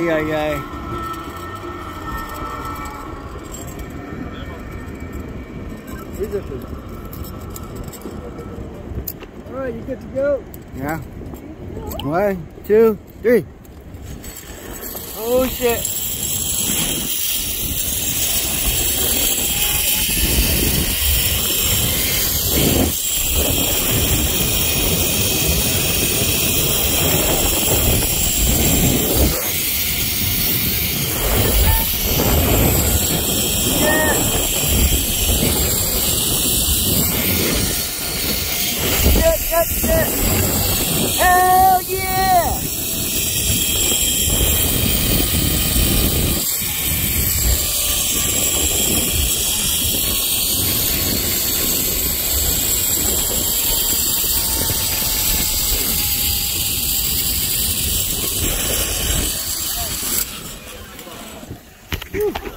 Ay. All right, you good to go? Yeah. One, two, three. Oh shit. Shit, shit. Hell yeah! Whew.